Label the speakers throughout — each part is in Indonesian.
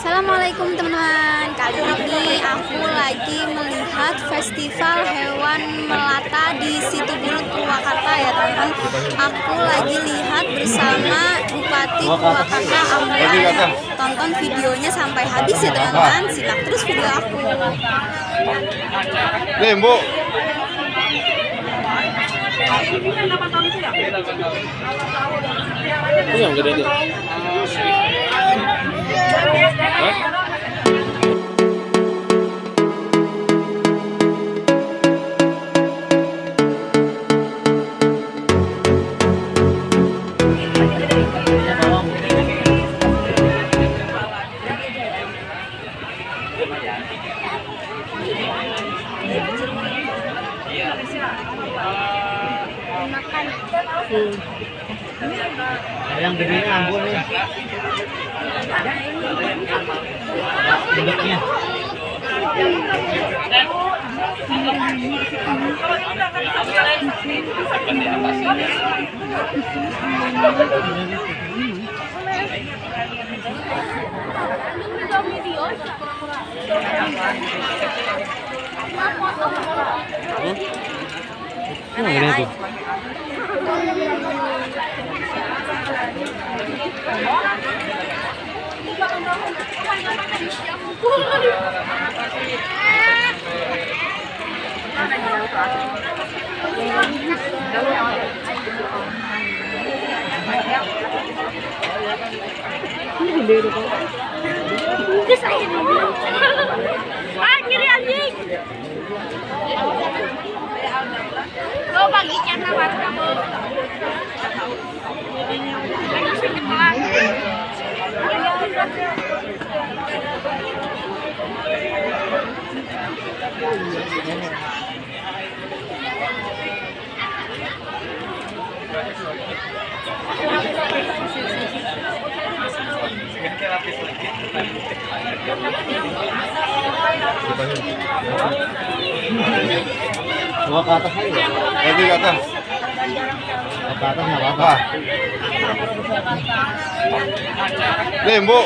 Speaker 1: Assalamualaikum teman-teman. Kali ini aku lagi melihat festival hewan melata di situ Bulut Purwakarta ya teman-teman. Aku lagi lihat bersama Bupati Purwakarta Amran Tonton videonya sampai habis ya teman-teman. Simak terus video aku.
Speaker 2: Nih.
Speaker 3: Itu yang gede tuh. Hah?
Speaker 4: Hmm. Yang gedenya ambon nih. Bentuknya.
Speaker 3: Hmm, gede tuh.
Speaker 5: Ah, kiri anjing. Lo bagikan nama kamu.
Speaker 4: Bawa ke atas aja.
Speaker 2: Lagi ke.
Speaker 4: Nggak apa-apa.
Speaker 2: Nih, Bu.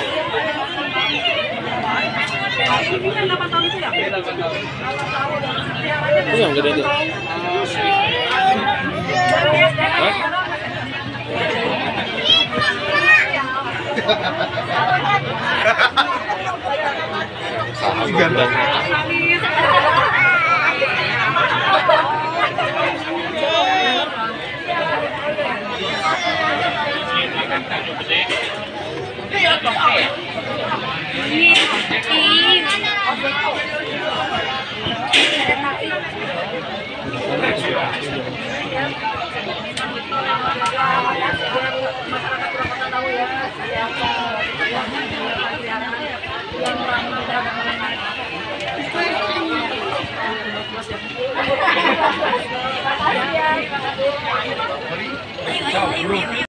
Speaker 3: Itu yang gede tuh. Hah?
Speaker 2: Ciao,